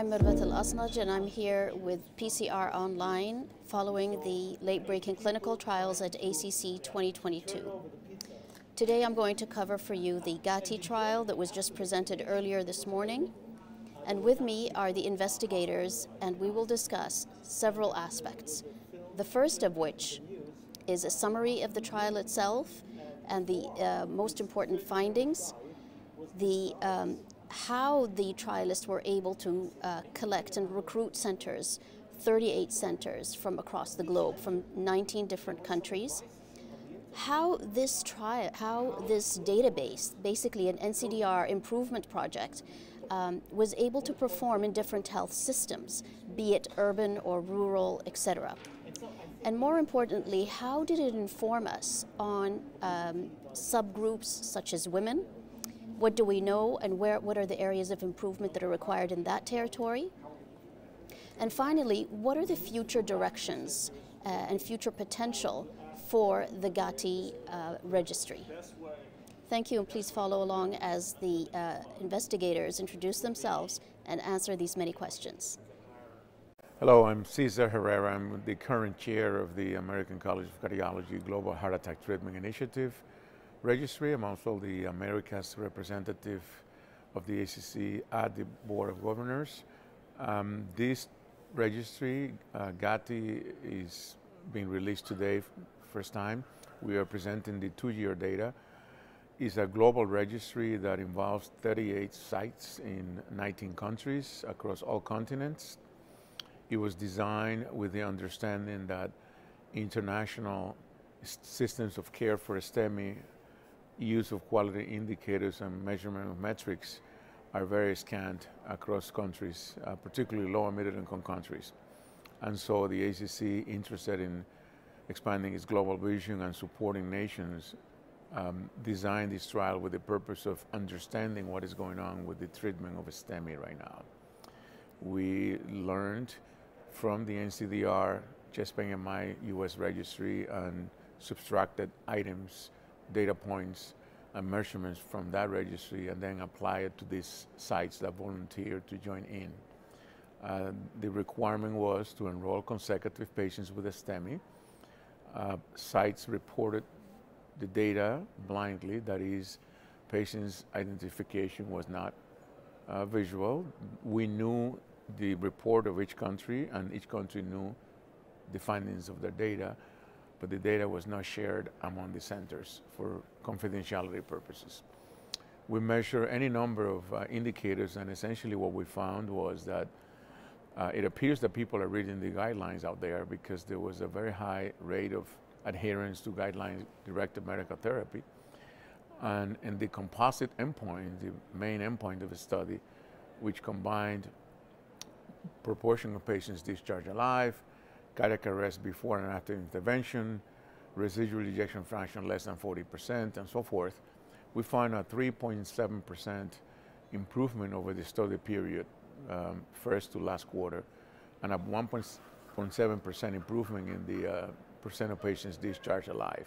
I'm Mirvat Alasnag, and I'm here with PCR Online following the late breaking clinical trials at ACC 2022. Today I'm going to cover for you the GHATI trial that was just presented earlier this morning. And with me are the investigators, and we will discuss several aspects. The first of which is a summary of the trial itself and the uh, most important findings, the um, how the trialists were able to uh, collect and recruit centers, 38 centers from across the globe, from 19 different countries. How this trial, how this database, basically an NCDR improvement project, um, was able to perform in different health systems, be it urban or rural, etc. And more importantly, how did it inform us on um, subgroups such as women, what do we know and where, what are the areas of improvement that are required in that territory? And finally, what are the future directions uh, and future potential for the GHATI uh, registry? Thank you, and please follow along as the uh, investigators introduce themselves and answer these many questions. Hello, I'm Cesar Herrera. I'm the current chair of the American College of Cardiology Global Heart Attack Treatment Initiative registry. I'm also the Americas representative of the ACC at the Board of Governors. Um, this registry, uh, GHATI, is being released today first time. We are presenting the two-year data. It's a global registry that involves 38 sites in 19 countries across all continents. It was designed with the understanding that international systems of care for STEMI use of quality indicators and measurement of metrics are very scant across countries, uh, particularly low and middle income countries. And so the ACC, interested in expanding its global vision and supporting nations, um, designed this trial with the purpose of understanding what is going on with the treatment of STEMI right now. We learned from the NCDR, Chest Pain-MI US registry, and subtracted items data points and measurements from that registry and then apply it to these sites that volunteered to join in. Uh, the requirement was to enroll consecutive patients with a STEMI. Uh, sites reported the data blindly, that is, patients' identification was not uh, visual. We knew the report of each country, and each country knew the findings of their data but the data was not shared among the centers for confidentiality purposes. We measure any number of uh, indicators, and essentially what we found was that uh, it appears that people are reading the guidelines out there because there was a very high rate of adherence to guidelines-directed medical therapy. And in the composite endpoint, the main endpoint of the study, which combined proportion of patients discharged alive, cardiac arrest before and after intervention, residual ejection fraction less than 40%, and so forth, we found a 3.7% improvement over the study period, um, first to last quarter, and a 1.7% improvement in the uh, percent of patients discharged alive.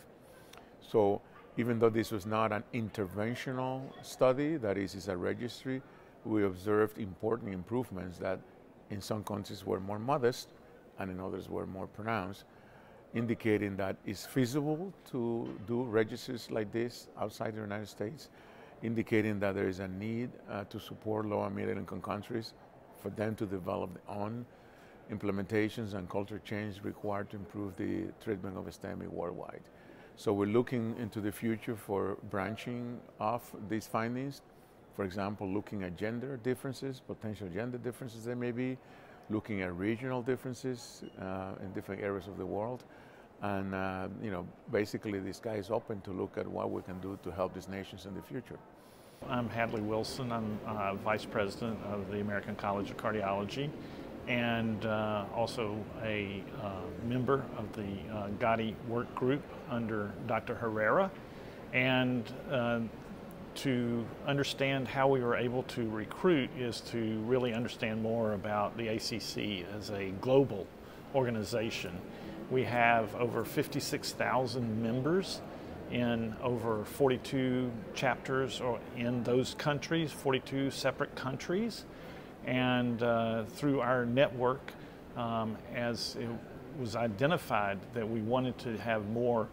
So even though this was not an interventional study, that is, it's a registry, we observed important improvements that in some countries were more modest, and in others were more pronounced, indicating that it's feasible to do registries like this outside the United States, indicating that there is a need uh, to support low and middle income countries for them to develop their own implementations and culture change required to improve the treatment of STEMI worldwide. So we're looking into the future for branching off these findings. For example, looking at gender differences, potential gender differences there may be, looking at regional differences uh, in different areas of the world. And, uh, you know, basically the sky is open to look at what we can do to help these nations in the future. I'm Hadley Wilson. I'm uh, Vice President of the American College of Cardiology and uh, also a uh, member of the uh, GHATI work group under Dr. Herrera. And to understand how we were able to recruit is to really understand more about the ACC as a global organization. We have over 56,000 members in over 42 chapters or in those countries, 42 separate countries. And uh, through our network, um, as it was identified that we wanted to have more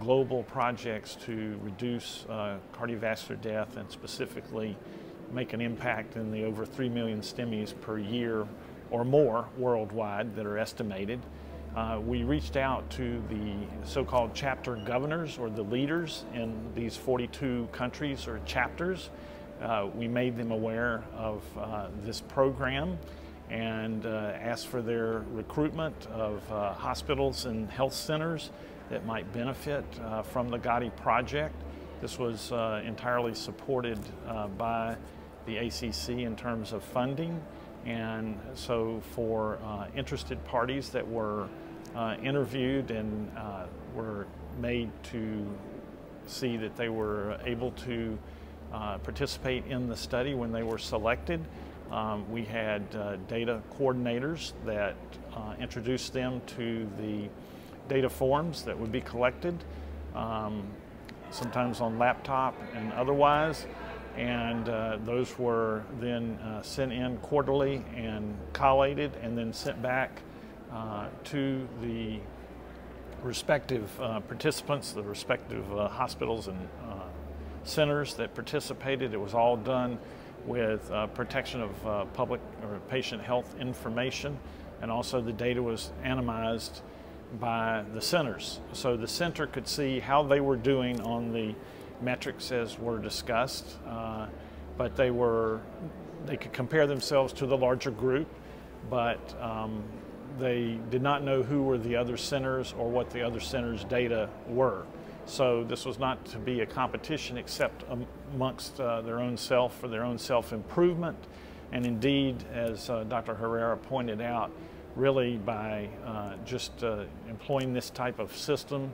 global projects to reduce uh, cardiovascular death and specifically make an impact in the over 3 million STEMIs per year or more worldwide that are estimated. Uh, we reached out to the so-called chapter governors or the leaders in these 42 countries or chapters. Uh, we made them aware of uh, this program and uh, asked for their recruitment of uh, hospitals and health centers that might benefit uh, from the GHATI project. This was entirely supported by the ACC in terms of funding and so for uh, interested parties that were uh, interviewed and uh, were made to see that they were able to uh, participate in the study when they were selected, um, we had uh, data coordinators that uh, introduced them to the data forms that would be collected, um, sometimes on laptop and otherwise and uh, those were then uh, sent in quarterly and collated and then sent back uh, to the respective uh, participants, the respective uh, hospitals and uh, centers that participated. It was all done with protection of public or patient health information and also the data was anonymized by the centers. So the center could see how they were doing on the metrics as were discussed, uh, but they were they could compare themselves to the larger group, but um, they did not know who were the other centers or what the other centers' data were. So this was not to be a competition except amongst uh, their own self for their own self-improvement. And indeed, as uh, Dr. Herrera pointed out, really by uh, just uh, employing this type of system,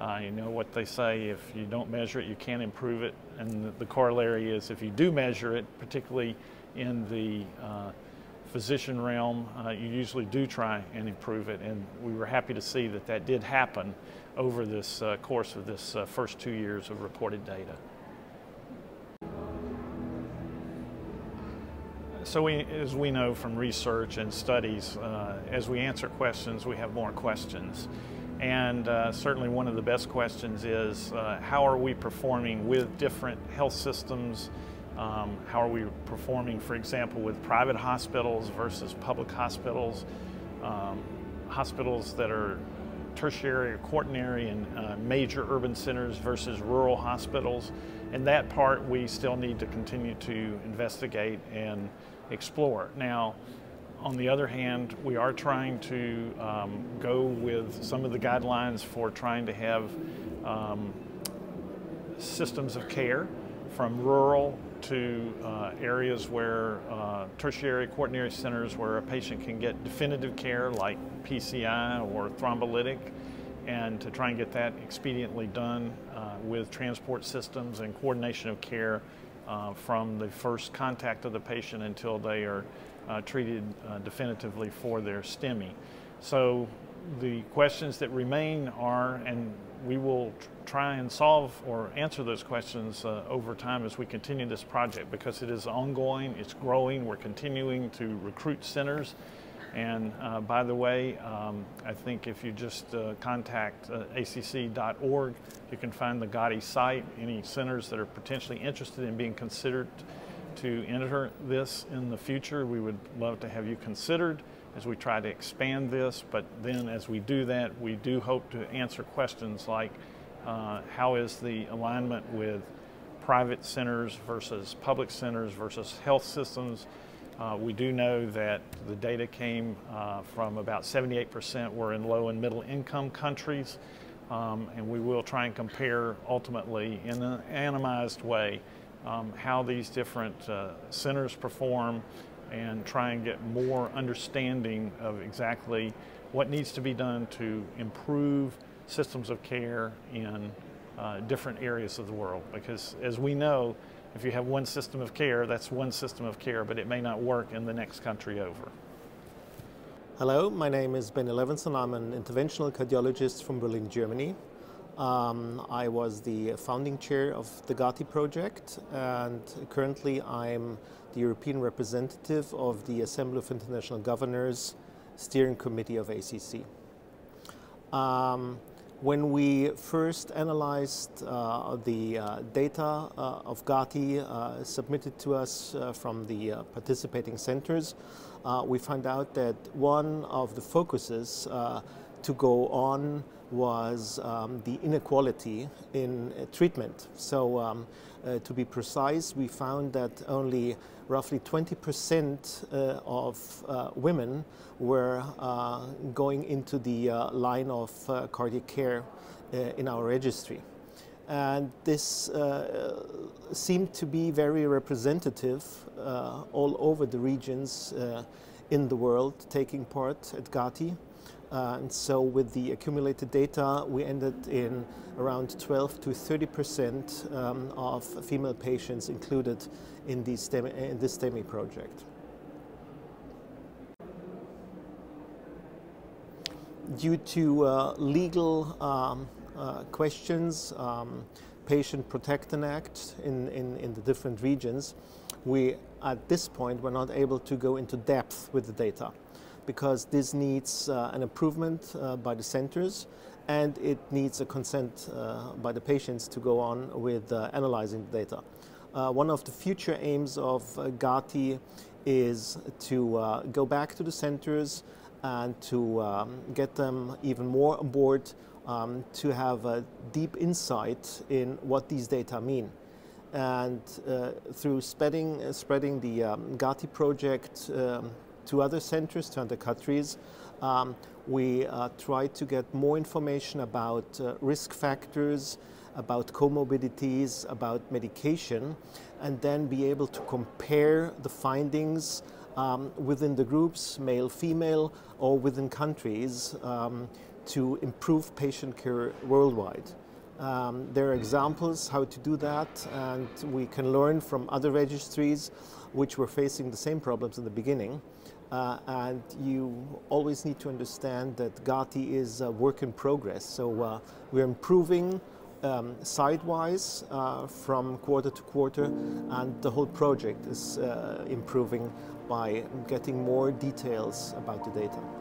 uh, you know what they say, if you don't measure it, you can't improve it. And the, the corollary is if you do measure it, particularly in the uh, physician realm, uh, you usually do try and improve it. And we were happy to see that that did happen over this uh, course of this first two years of reported data. So we, as we know from research and studies, uh, as we answer questions, we have more questions. And uh, certainly one of the best questions is uh, how are we performing with different health systems? Um, how are we performing, for example, with private hospitals versus public hospitals? Um, hospitals that are tertiary or quaternary and uh, major urban centers versus rural hospitals. And that part we still need to continue to investigate and explore. Now, on the other hand, we are trying to um, go with some of the guidelines for trying to have um, systems of care from rural to uh, areas where uh, tertiary quaternary centers where a patient can get definitive care like PCI or thrombolytic and to try and get that expediently done uh, with transport systems and coordination of care uh, from the first contact of the patient until they are uh, treated uh, definitively for their STEMI. So the questions that remain are, and we will try and solve or answer those questions uh, over time as we continue this project because it is ongoing, it's growing, we're continuing to recruit centers. And uh, by the way, um, I think if you just uh, contact uh, acc.org, you can find the GHATI site, any centers that are potentially interested in being considered to enter this in the future. We would love to have you considered as we try to expand this, but then as we do that, we do hope to answer questions like uh, how is the alignment with private centers versus public centers versus health systems. Uh, we do know that the data came uh, from about 78% were in low and middle income countries, um, and we will try and compare ultimately in an anonymized way um, how these different uh, centers perform and try and get more understanding of exactly what needs to be done to improve systems of care in uh, different areas of the world. Because as we know, if you have one system of care, that's one system of care, but it may not work in the next country over. Hello, my name is Benny Levenson. I'm an interventional cardiologist from Berlin, Germany. Um, I was the founding chair of the GHATI project and currently I'm the European representative of the Assembly of International Governors Steering Committee of ACC. Um, when we first analyzed uh, the uh, data uh, of GHATI uh, submitted to us uh, from the uh, participating centers, we found out that one of the focuses to go on was um, the inequality in treatment. So um, to be precise, we found that only roughly 20% uh, of uh, women were uh, going into the line of cardiac care in our registry. And this uh, seemed to be very representative uh, all over the regions uh, in the world taking part at GHATI. Uh, and so with the accumulated data, we ended in around 12 to 30 percent um, of female patients included in, the in this STEMI project. Due to uh, legal um, uh, questions, um, Patient Protection Act in, in, in the different regions, we at this point were not able to go into depth with the data because this needs uh, an improvement uh, by the centers and it needs a consent uh, by the patients to go on with uh, analyzing the data. Uh, one of the future aims of uh, GHATI is to go back to the centers and to um, get them even more on board um, to have a deep insight in what these data mean. And through spreading, spreading the um, GHATI project um, to other centers, to other countries. Um, we uh, try to get more information about uh, risk factors, about comorbidities, about medication, and then be able to compare the findings um, within the groups, male, female, or within countries um, to improve patient care worldwide. Um, there are examples how to do that, and we can learn from other registries which were facing the same problems in the beginning. Uh, and you always need to understand that GHATI is a work in progress. So uh, we're improving um, sidewise uh, from quarter to quarter, and the whole project is uh, improving by getting more details about the data.